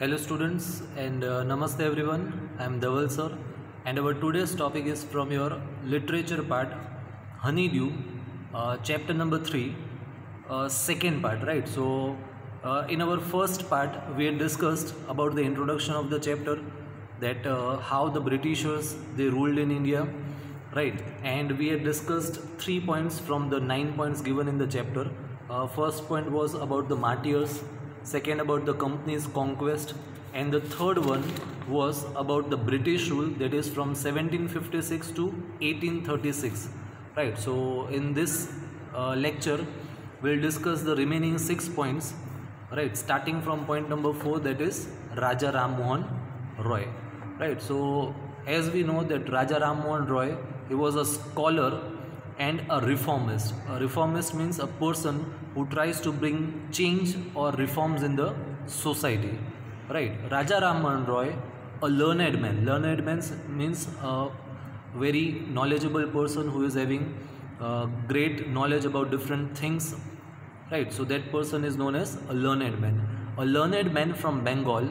Hello students and uh, namaste everyone. I am Dhaval sir and our today's topic is from your literature part Honeydew uh, chapter number 3 uh, second part right. So uh, in our first part we had discussed about the introduction of the chapter that uh, how the Britishers they ruled in India right and we had discussed three points from the nine points given in the chapter. Uh, first point was about the martyrs second about the company's conquest. And the third one was about the british rule that is from 1756 to 1836 right so in this uh, lecture we'll discuss the remaining six points. Right starting from point number 4 that is raja ram mohan roy. Right so as we know that raja ram mohan roy he was a scholar and a reformist. A reformist means a person who tries to bring change or reforms in the society. Right? Raja Ram Mohan Roy, a learned man. Learned man means a very knowledgeable person who is having uh, great knowledge about different things. Right? So that person is known as a learned man. A learned man from Bengal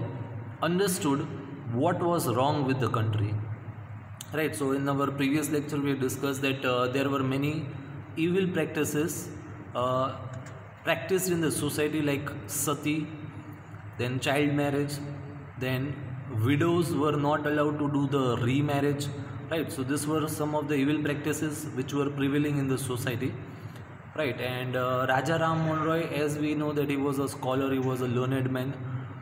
understood what was wrong with the country right so in our previous lecture we discussed that uh, there were many evil practices uh, practiced in the society like sati then child marriage then widows were not allowed to do the remarriage. Right so these were some of the evil practices which were prevailing in the society. Right and uh, raja ram mohan roy as we know that he was a scholar he was a learned man.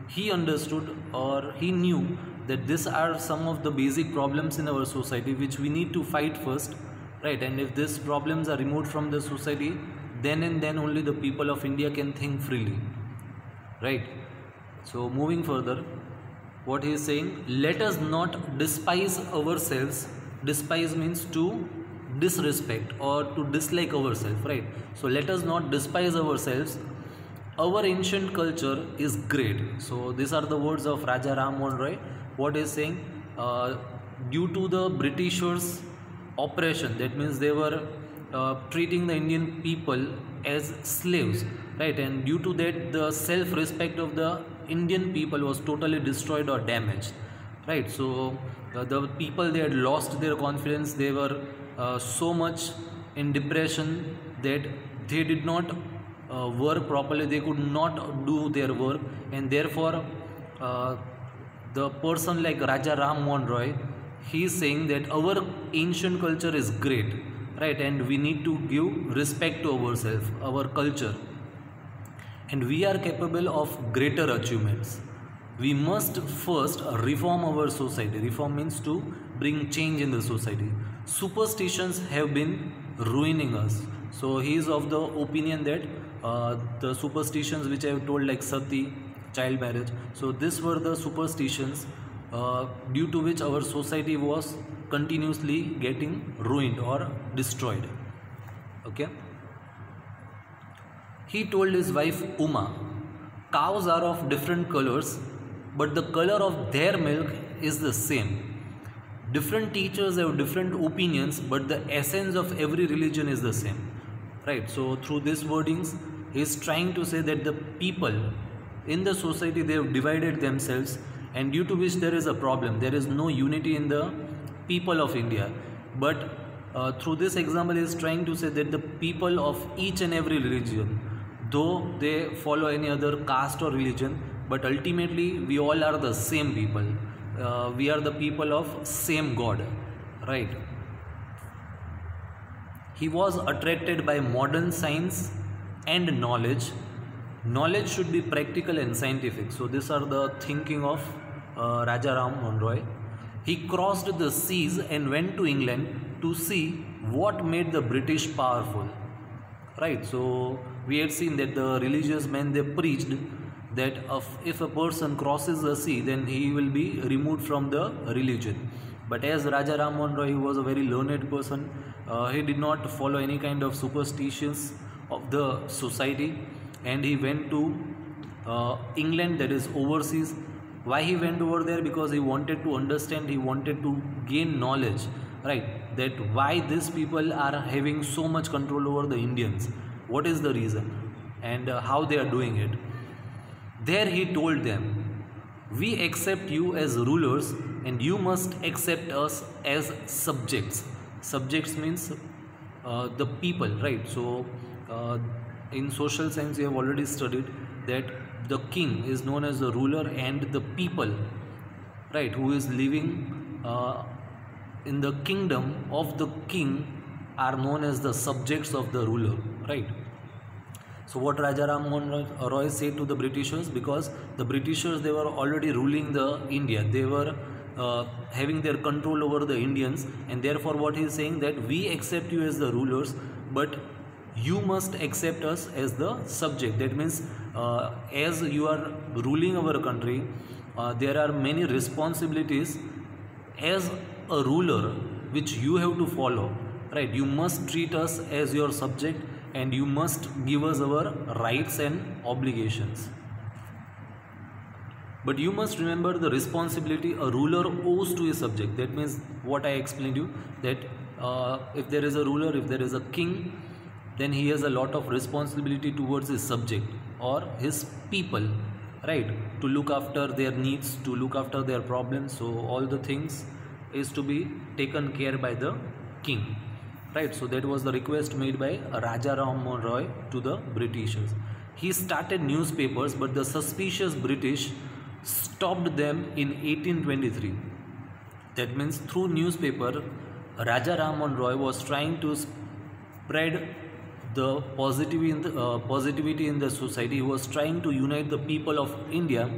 He understood or he knew that these are some of the basic problems in our society which we need to fight first right? And if these problems are removed from the society then and then only the people of india can think freely right? So moving further what he is saying let us not despise ourselves. Despise means to disrespect or to dislike ourselves right? So let us not despise ourselves. Our ancient culture is great. So these are the words of raja ram mohan roy what is saying uh, due to the britishers oppression that means they were uh, treating the indian people as slaves right? And due to that the self respect of the indian people was totally destroyed or damaged right? So uh, the people they had lost their confidence. They were uh, so much in depression that they did not uh, work properly. They could not do their work. And therefore uh, the person like Raja Ram Mohan Roy, he is saying that our ancient culture is great, right? And we need to give respect to ourselves, our culture. And we are capable of greater achievements. We must first reform our society. Reform means to bring change in the society. Superstitions have been ruining us. So he is of the opinion that uh, the superstitions which I have told like sati, child marriage. So these were the superstitions uh, due to which our society was continuously getting ruined or destroyed. Okay? He told his wife uma cows are of different colors but the color of their milk is the same. Different teachers have different opinions but the essence of every religion is the same. Right? So through these wordings he is trying to say that the people in the society they have divided themselves and due to which there is a problem. There is no unity in the people of india. But uh, through this example is trying to say that the people of each and every religion though they follow any other caste or religion but ultimately we all are the same people. Uh, we are the people of same god right? He was attracted by modern science and knowledge knowledge should be practical and scientific. So these are the thinking of uh, raja ram mohan roy he crossed the seas and went to england to see what made the british powerful. Right so we had seen that the religious men they preached that if a person crosses the sea then he will be removed from the religion. But as raja ram mohan roy was a very learned person uh, he did not follow any kind of superstitions of the society and he went to uh, England that is overseas. Why he went over there? Because he wanted to understand he wanted to gain knowledge right? That why these people are having so much control over the Indians. What is the reason? And uh, how they are doing it. There he told them we accept you as rulers and you must accept us as subjects. Subjects means uh, the people right? So uh, in social science we have already studied that the king is known as the ruler and the people right who is living uh, in the kingdom of the king are known as the subjects of the ruler right. So what Rajaram Mohan Roy said to the Britishers because the Britishers they were already ruling the India they were uh, having their control over the Indians and therefore what he is saying that we accept you as the rulers but you must accept us as the subject. That means uh, as you are ruling our country uh, there are many responsibilities as a ruler which you have to follow right? You must treat us as your subject and you must give us our rights and obligations. But you must remember the responsibility a ruler owes to his subject. That means what i explained you that uh, if there is a ruler if there is a king then he has a lot of responsibility towards his subject or his people right? To look after their needs to look after their problems. So all the things is to be taken care by the king right? So that was the request made by raja ram mohan roy to the britishers. He started newspapers but the suspicious british stopped them in 1823 that means through newspaper raja ram mohan roy was trying to spread the positivity in the, uh, positivity in the society. He was trying to unite the people of India,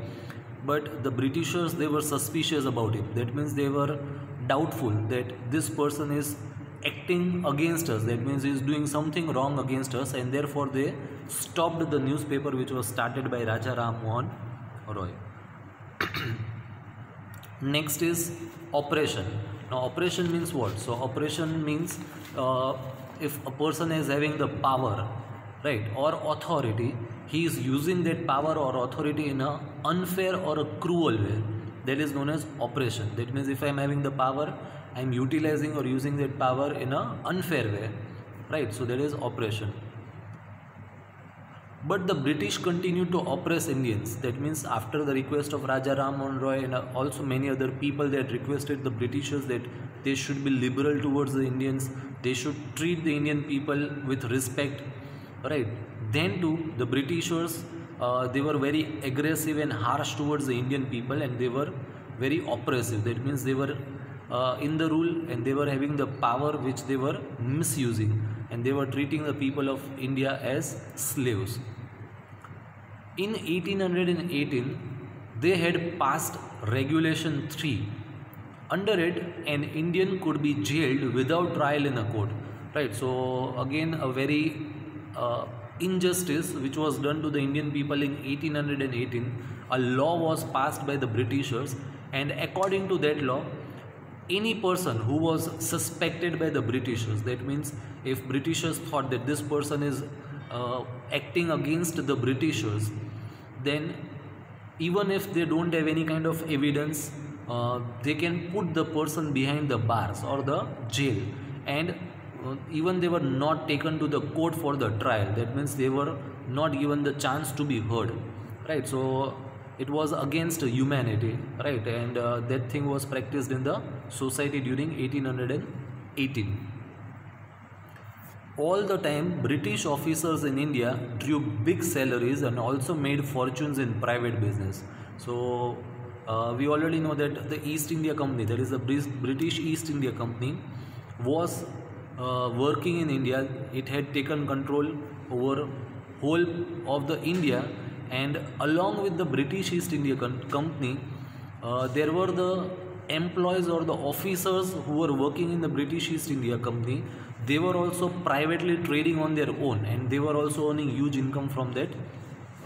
but the Britishers they were suspicious about him. That means they were doubtful that this person is acting against us. That means he is doing something wrong against us, and therefore they stopped the newspaper which was started by Raja Ram Mohan Roy. Next is operation. Now operation means what? So operation means uh, if a person is having the power right or authority he is using that power or authority in a unfair or a cruel way. That is known as operation that means if i am having the power i am utilizing or using that power in a unfair way right? So that is operation but the british continued to oppress indians. That means after the request of raja ram mohan roy and also many other people that requested the britishers that they should be liberal towards the indians. They should treat the indian people with respect. Right. Then too the britishers uh, they were very aggressive and harsh towards the indian people and they were very oppressive. That means they were uh, in the rule and they were having the power which they were misusing and they were treating the people of india as slaves. In 1818 they had passed regulation 3 under it an indian could be jailed without trial in a court right? So again a very uh, injustice which was done to the indian people in 1818 a law was passed by the britishers and according to that law any person who was suspected by the britishers that means if britishers thought that this person is uh, acting against the britishers then even if they don't have any kind of evidence uh, they can put the person behind the bars or the jail. And uh, even they were not taken to the court for the trial. That means they were not given the chance to be heard. Right so it was against humanity. Right and uh, that thing was practiced in the society during 1818 all the time british officers in india drew big salaries and also made fortunes in private business. So uh, we already know that the East India Company, that is the British East India Company, was uh, working in India. It had taken control over whole of the India, and along with the British East India Company, uh, there were the employees or the officers who were working in the British East India Company. They were also privately trading on their own, and they were also earning huge income from that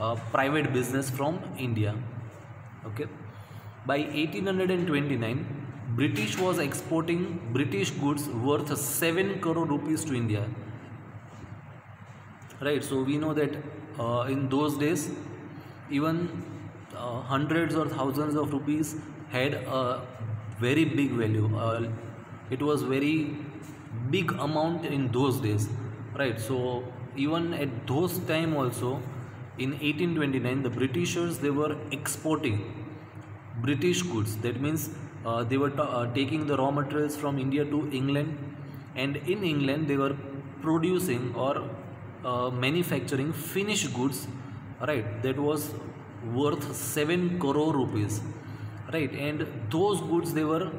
uh, private business from India. Okay. By 1829, British was exporting British goods worth 7 crore rupees to India. Right, so we know that uh, in those days, even uh, hundreds or thousands of rupees had a very big value. Uh, it was very big amount in those days, right? So even at those time also, in 1829, the Britishers they were exporting British goods. That means uh, they were uh, taking the raw materials from India to England, and in England they were producing or uh, manufacturing finished goods, right? That was worth seven crore rupees, right? And those goods they were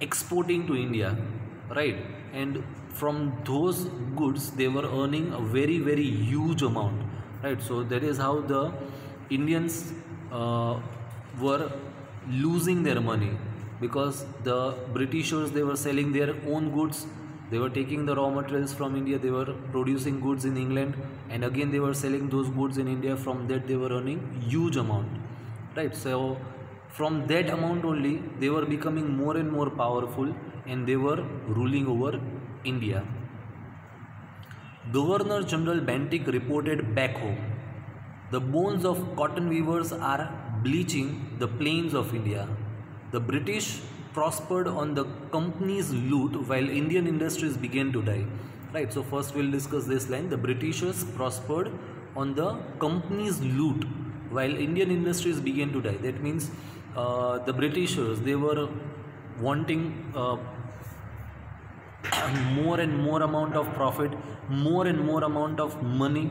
exporting to India, right? And from those goods they were earning a very very huge amount, right? So that is how the Indians uh, were losing their money because the Britishers they were selling their own goods. They were taking the raw materials from India. They were producing goods in England. And again they were selling those goods in India. From that they were earning huge amount. Right? So from that amount only they were becoming more and more powerful and they were ruling over India. Governor General Bentinck reported back home. The bones of cotton weavers are bleaching the plains of India. The British prospered on the company's loot while Indian industries began to die. Right, so first we'll discuss this line. The Britishers prospered on the company's loot while Indian industries began to die. That means uh, the Britishers they were wanting uh, more and more amount of profit, more and more amount of money.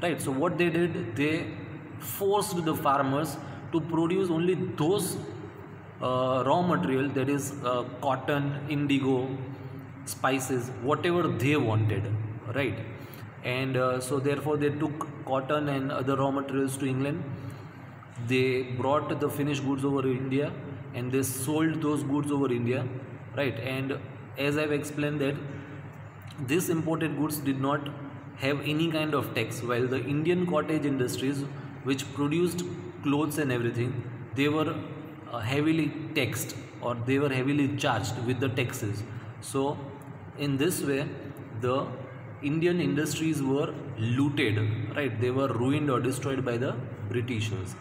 Right, so what they did, they forced the farmers to produce only those uh, raw material that is uh, cotton indigo spices whatever they wanted right? And uh, so therefore they took cotton and other raw materials to england. They brought the finished goods over india and they sold those goods over india right? And as i've explained that these imported goods did not have any kind of tax while the indian cottage industries which produced clothes and everything they were uh, heavily taxed or they were heavily charged with the taxes. So in this way the indian industries were looted right? They were ruined or destroyed by the britishers.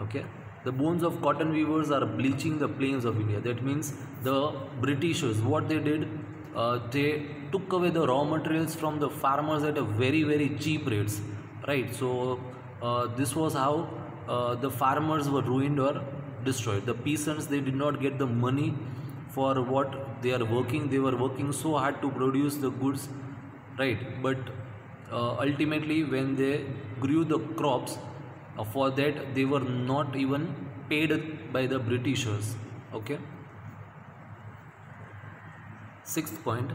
Okay? The bones of cotton weavers are bleaching the plains of india. That means the britishers what they did uh, they took away the raw materials from the farmers at a very very cheap rates right? So uh, this was how uh, the farmers were ruined or destroyed. The peasants they did not get the money for what they are working. They were working so hard to produce the goods right? But uh, ultimately when they grew the crops uh, for that they were not even paid by the britishers okay? Sixth point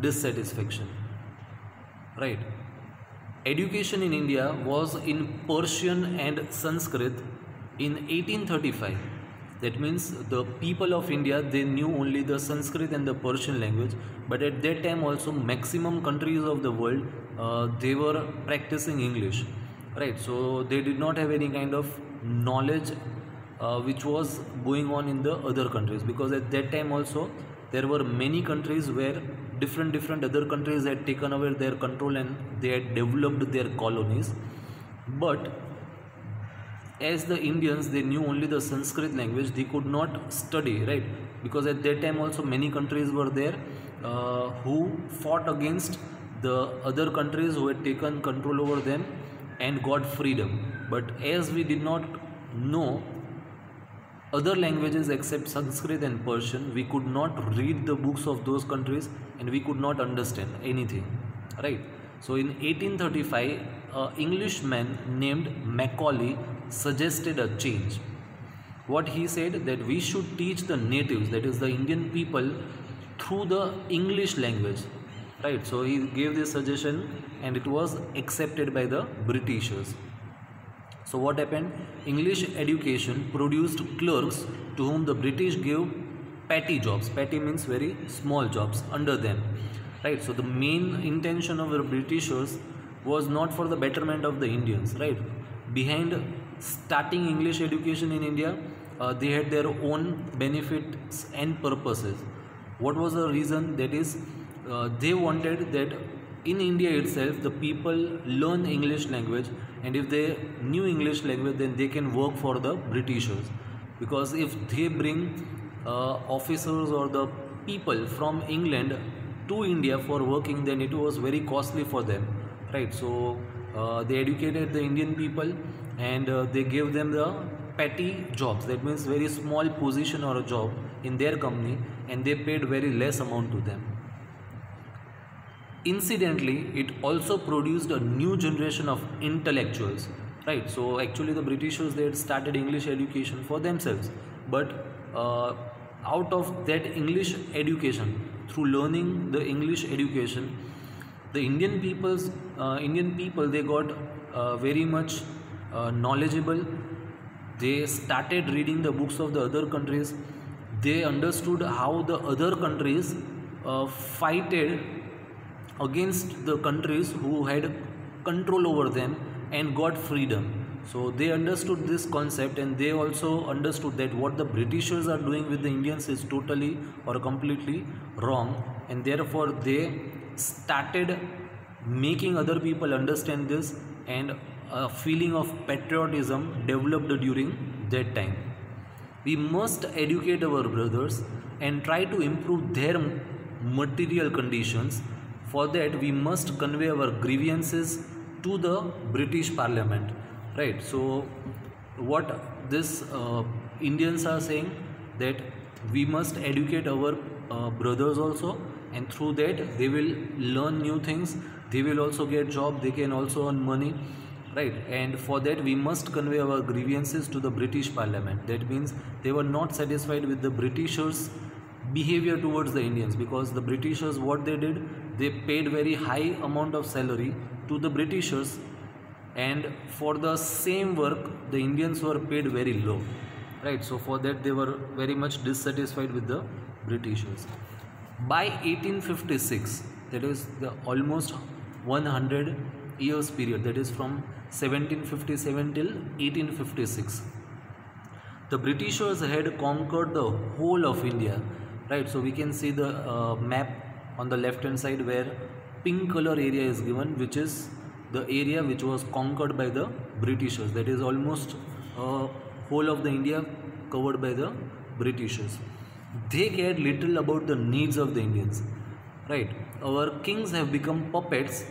dissatisfaction right Education in India was in Persian and Sanskrit in 1835. That means the people of India they knew only the Sanskrit and the Persian language, but at that time also maximum countries of the world uh, they were practicing English, right? So they did not have any kind of knowledge uh, which was going on in the other countries because at that time also there were many countries where different different other countries had taken over their control and they had developed their colonies. But as the indians they knew only the sanskrit language. They could not study right? Because at that time also many countries were there uh, who fought against the other countries who had taken control over them and got freedom. But as we did not know other languages except Sanskrit and Persian, we could not read the books of those countries and we could not understand anything. Right? So in 1835, an Englishman named Macaulay suggested a change. What he said that we should teach the natives, that is the Indian people, through the English language. Right? So he gave this suggestion and it was accepted by the Britishers. So what happened? English education produced clerks to whom the British gave petty jobs. Petty means very small jobs under them. Right. So the main intention of the Britishers was not for the betterment of the Indians. Right. Behind starting English education in India, uh, they had their own benefits and purposes. What was the reason? That is, uh, they wanted that in India itself, the people learn English language and if they knew English language then they can work for the Britishers. Because if they bring uh, officers or the people from England to India for working then it was very costly for them right? So uh, they educated the Indian people and uh, they gave them the petty jobs. That means very small position or a job in their company and they paid very less amount to them incidentally it also produced a new generation of intellectuals right? So actually the britishers they had started english education for themselves. But uh, out of that english education through learning the english education the indian people's uh, indian people they got uh, very much uh, knowledgeable. They started reading the books of the other countries. They understood how the other countries uh, fighted against the countries who had control over them and got freedom. So they understood this concept and they also understood that what the britishers are doing with the indians is totally or completely wrong and therefore they started making other people understand this and a feeling of patriotism developed during that time. We must educate our brothers and try to improve their material conditions for that we must convey our grievances to the british parliament right? So what this uh, indians are saying that we must educate our uh, brothers also and through that they will learn new things. They will also get job. They can also earn money right? And for that we must convey our grievances to the british parliament. That means they were not satisfied with the britishers behavior towards the indians because the britishers what they did they paid very high amount of salary to the britishers and for the same work the indians were paid very low. Right so for that they were very much dissatisfied with the britishers. By 1856 that is the almost 100 years period that is from 1757 till 1856 the britishers had conquered the whole of india right so we can see the uh, map on the left hand side where pink color area is given which is the area which was conquered by the Britishers. That is almost uh, whole of the India covered by the Britishers. They cared little about the needs of the Indians. Right our kings have become puppets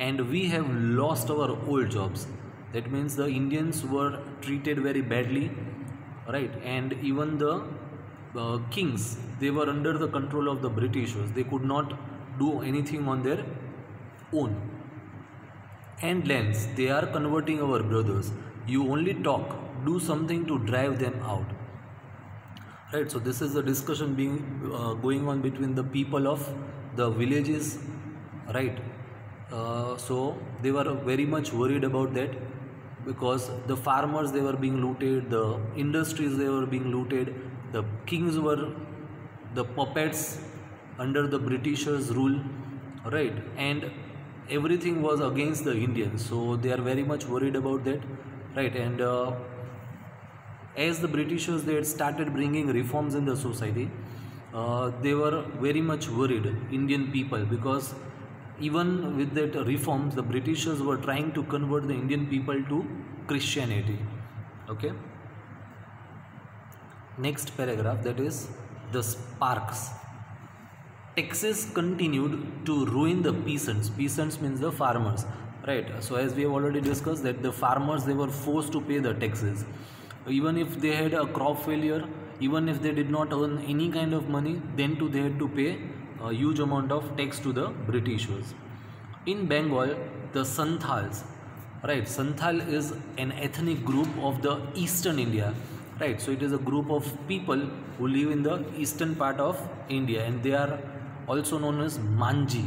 and we have lost our old jobs. That means the Indians were treated very badly. Right and even the uh, kings they were under the control of the britishers they could not do anything on their own. And lens they are converting our brothers. You only talk do something to drive them out. Right so this is the discussion being uh, going on between the people of the villages right? Uh, so they were very much worried about that because the farmers they were being looted the industries they were being looted the kings were the puppets under the britishers rule right? And everything was against the indians so they are very much worried about that right? And uh, as the britishers they had started bringing reforms in the society uh, they were very much worried indian people because even with that reforms the britishers were trying to convert the indian people to christianity okay next paragraph that is the sparks. Taxes continued to ruin the peasants. Peasants means the farmers right? So as we have already discussed that the farmers they were forced to pay the taxes. Even if they had a crop failure even if they did not earn any kind of money then too they had to pay a huge amount of tax to the britishers. In bengal the santhals right? Santhal is an ethnic group of the eastern india right so it is a group of people who live in the eastern part of india and they are also known as manji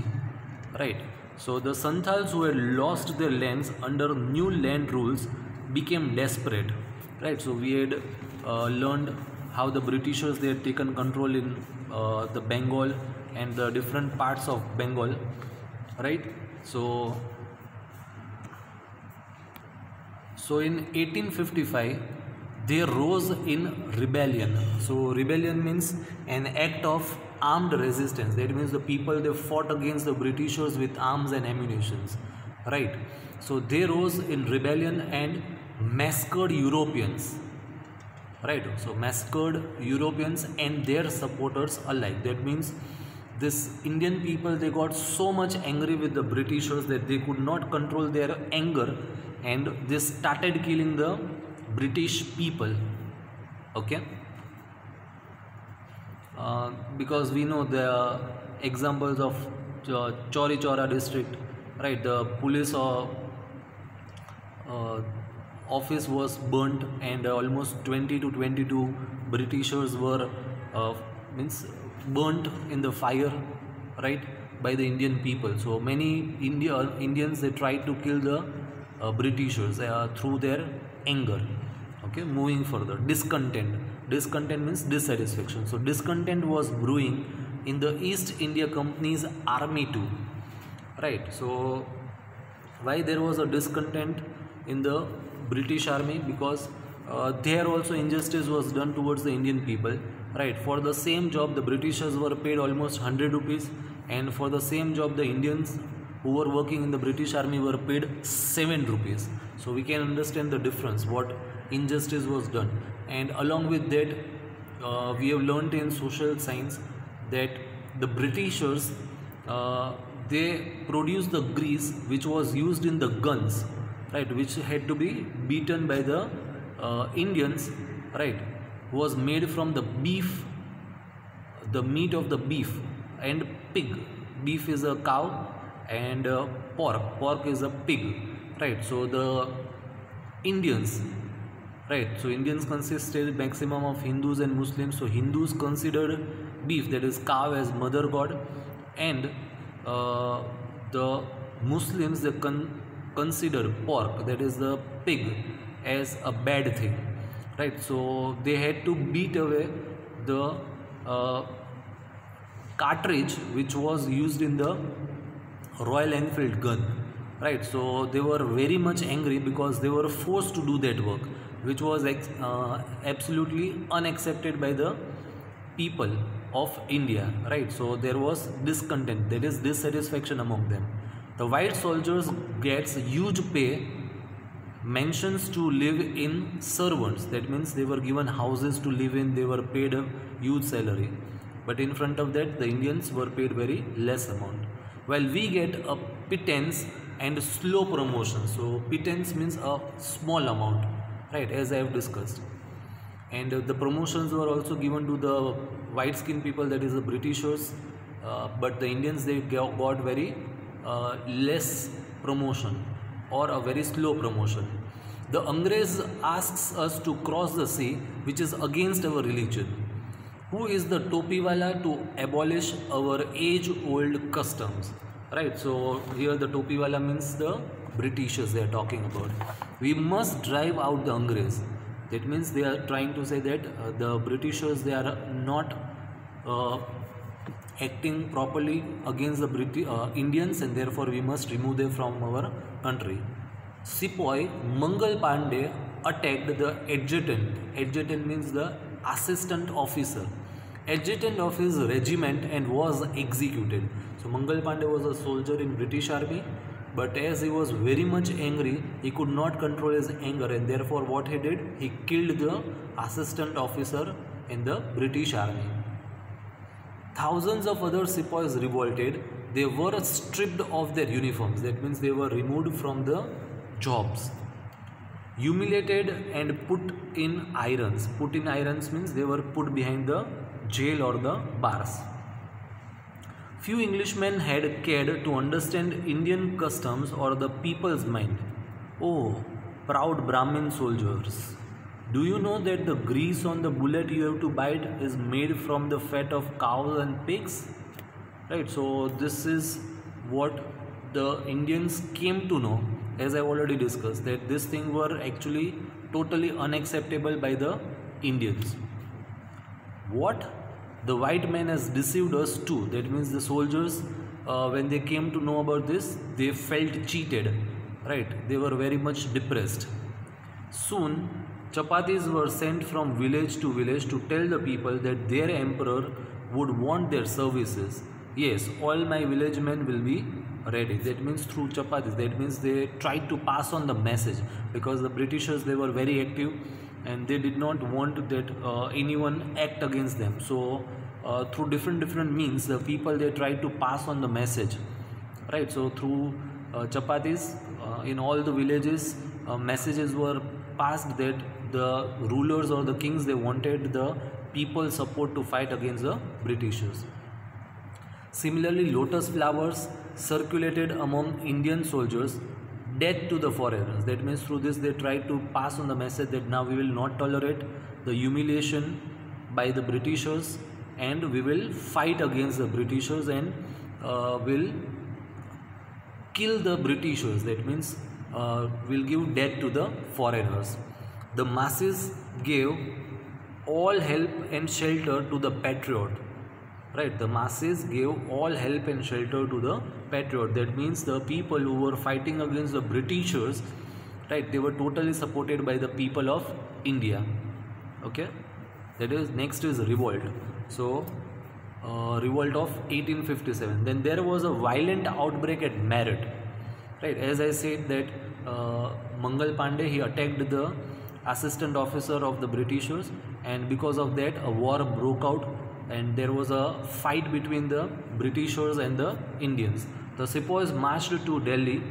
right? So the santhals who had lost their lands under new land rules became desperate right? So we had uh, learned how the britishers they had taken control in uh, the bengal and the different parts of bengal right? So so in 1855 they rose in rebellion. So rebellion means an act of armed resistance. That means the people they fought against the britishers with arms and ammunitions. Right? So they rose in rebellion and massacred europeans. Right? So massacred europeans and their supporters alike. That means this indian people they got so much angry with the britishers that they could not control their anger and they started killing the British people. Okay. Uh, because we know the examples of uh, Chauri Chaura district, right? The police uh, office was burnt and almost 20 to 22 Britishers were uh, means burnt in the fire, right? By the Indian people. So many India Indians they tried to kill the uh, Britishers uh, through their anger. Okay, moving further, discontent. Discontent means dissatisfaction. So discontent was brewing in the East India Company's army too. Right. So why there was a discontent in the British army? Because uh, there also injustice was done towards the Indian people. Right. For the same job, the Britishers were paid almost 100 rupees, and for the same job, the Indians who were working in the British army were paid 7 rupees. So we can understand the difference, what injustice was done. And along with that, uh, we have learned in social science that the Britishers uh, they produced the grease which was used in the guns, right, which had to be beaten by the uh, Indians, right, was made from the beef, the meat of the beef and pig. Beef is a cow and uh, pork pork is a pig right so the indians right so indians consist consisted maximum of hindus and muslims. So hindus considered beef that is cow as mother god. And uh, the muslims they con- consider pork that is the pig as a bad thing. Right so they had to beat away the uh, cartridge which was used in the Royal Enfield gun. Right so they were very much angry because they were forced to do that work which was uh, absolutely unaccepted by the people of India right? So there was discontent there is dissatisfaction among them. The white soldiers gets huge pay mentions to live in servants. That means they were given houses to live in they were paid a huge salary. But in front of that the Indians were paid very less amount. While we get a pittance and slow promotion. So pittance means a small amount right as i have discussed. And uh, the promotions were also given to the white skinned people that is the britishers. Uh, but the indians they got very uh, less promotion or a very slow promotion. The Angrez asks us to cross the sea which is against our religion. Who is the topiwala to abolish our age old customs? Right so here the topiwala means the britishers they are talking about we must drive out the Angrez that means they are trying to say that uh, the britishers they are not uh, acting properly against the British uh, Indians and therefore we must remove them from our country. Sepoy Mangal Pandey attacked the adjutant. Adjutant means the assistant officer. Adjutant of his regiment and was executed. So Mangal Pandey was a soldier in British army but as he was very much angry he could not control his anger and therefore what he did he killed the assistant officer in the British army. Thousands of other sepoys revolted. They were stripped of their uniforms. That means they were removed from the jobs humiliated and put in irons. Put in irons means they were put behind the jail or the bars. Few Englishmen had cared to understand Indian customs or the people's mind. Oh, proud Brahmin soldiers! Do you know that the grease on the bullet you have to bite is made from the fat of cows and pigs? Right, so this is what the Indians came to know, as I already discussed, that this thing were actually totally unacceptable by the Indians what the white man has deceived us too. That means the soldiers uh, when they came to know about this they felt cheated right? They were very much depressed. Soon chapatis were sent from village to village to tell the people that their emperor would want their services. Yes all my village men will be ready. That means through chapatis. That means they tried to pass on the message because the britishers they were very active and they did not want that uh, anyone act against them. So uh, through different different means the people they tried to pass on the message right? So through uh, chapatis uh, in all the villages uh, messages were passed that the rulers or the kings they wanted the people support to fight against the Britishers. Similarly, lotus flowers circulated among Indian soldiers death to the foreigners. That means through this they tried to pass on the message that now we will not tolerate the humiliation by the Britishers and we will fight against the Britishers and uh, will kill the Britishers. That means uh, will give death to the foreigners. The masses gave all help and shelter to the patriot. Right, the masses gave all help and shelter to the patriot. That means the people who were fighting against the Britishers, right, they were totally supported by the people of India. Okay, that is next is revolt. So, uh, revolt of 1857. Then there was a violent outbreak at Meerut. Right, as I said that uh, Mangal Pandey he attacked the assistant officer of the Britishers and because of that a war broke out and there was a fight between the Britishers and the Indians. The sepoys marched to Delhi.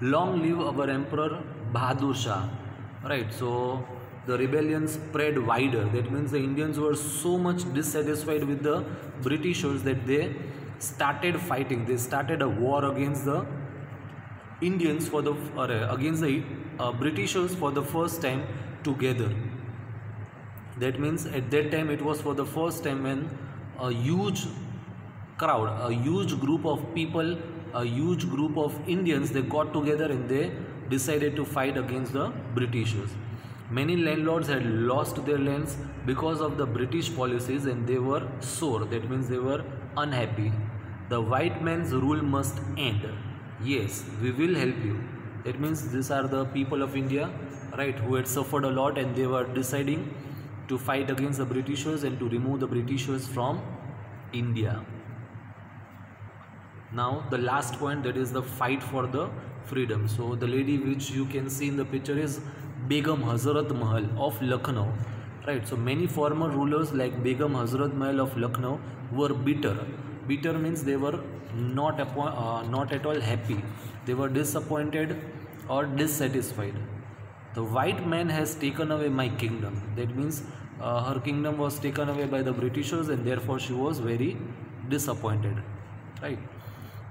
Long live our emperor Bahadur Shah. Right, so the rebellion spread wider. That means the Indians were so much dissatisfied with the Britishers that they started fighting. They started a war against the Indians for the or uh, against the uh, Britishers for the first time together. That means at that time it was for the first time when a huge crowd, a huge group of people, a huge group of Indians they got together and they decided to fight against the Britishers. Many landlords had lost their lands because of the British policies and they were sore. That means they were unhappy. The white man's rule must end yes we will help you that means these are the people of india right who had suffered a lot and they were deciding to fight against the britishers and to remove the britishers from india now the last point that is the fight for the freedom so the lady which you can see in the picture is begum hazrat mahal of lucknow right so many former rulers like begum hazrat mahal of lucknow were bitter bitter means they were not, uh, not at all happy. They were disappointed or dissatisfied. The white man has taken away my kingdom. That means uh, her kingdom was taken away by the Britishers and therefore she was very disappointed. Right.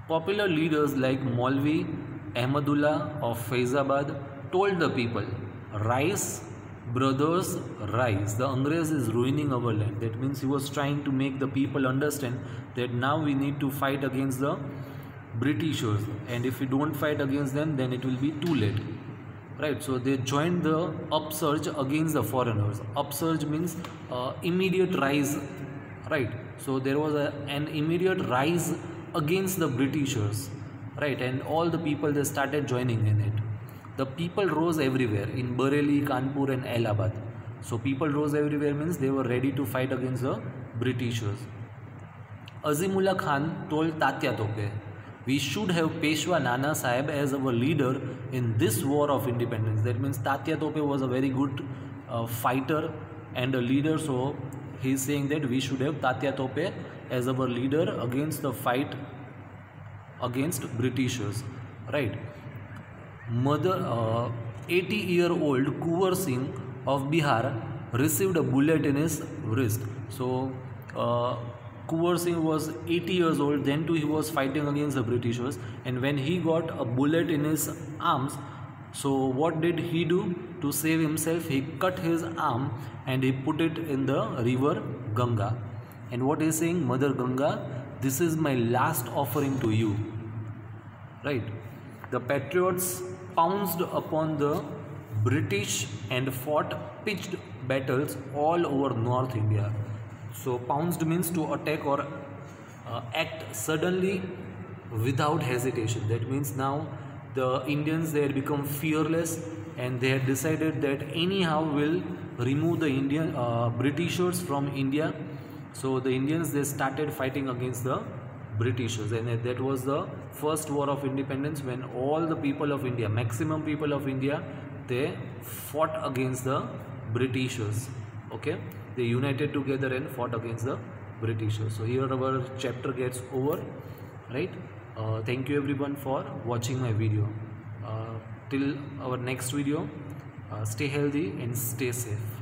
Popular leaders like Maulvi Ahmadullah of Faizabad told the people, rise brothers rise. The Angrez is ruining our land. That means he was trying to make the people understand that now we need to fight against the Britishers. And if we don't fight against them, then it will be too late. Right, so they joined the upsurge against the foreigners. Upsurge means uh, immediate rise. Right, so there was a, an immediate rise against the Britishers. Right, and all the people they started joining in it the people rose everywhere in Bareilly, Kanpur and Allahabad. So people rose everywhere means they were ready to fight against the Britishers. Azimullah Khan told Tatya Tope, we should have Peshwa Nana Sahib as our leader in this war of independence. That means Tatya Tope was a very good uh, fighter and a leader. So he is saying that we should have Tatya Tope as our leader against the fight against Britishers. Right mother, uh, 80 year old Kuvar Singh of Bihar received a bullet in his wrist. So, uh, Kuvar Singh was 80 years old, then too he was fighting against the Britishers, and when he got a bullet in his arms, so what did he do to save himself? He cut his arm and he put it in the river Ganga. And what is saying, Mother Ganga, this is my last offering to you. Right? The patriots pounced upon the British and fought pitched battles all over North India. So pounced means to attack or uh, act suddenly without hesitation. That means now the Indians they had become fearless and they had decided that anyhow will remove the Indian uh, Britishers from India. So the Indians they started fighting against the Britishers and that was the first war of independence when all the people of India, maximum people of India, they fought against the Britishers. Okay, they united together and fought against the Britishers. So here our chapter gets over, right? Uh, thank you everyone for watching my video. Uh, till our next video, Uh, stay healthy and stay safe.